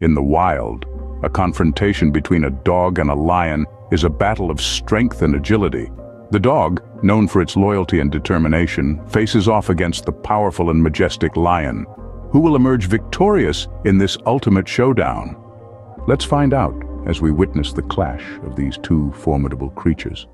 In the wild, a confrontation between a dog and a lion is a battle of strength and agility. The dog, known for its loyalty and determination, faces off against the powerful and majestic lion. Who will emerge victorious in this ultimate showdown? Let's find out as we witness the clash of these two formidable creatures.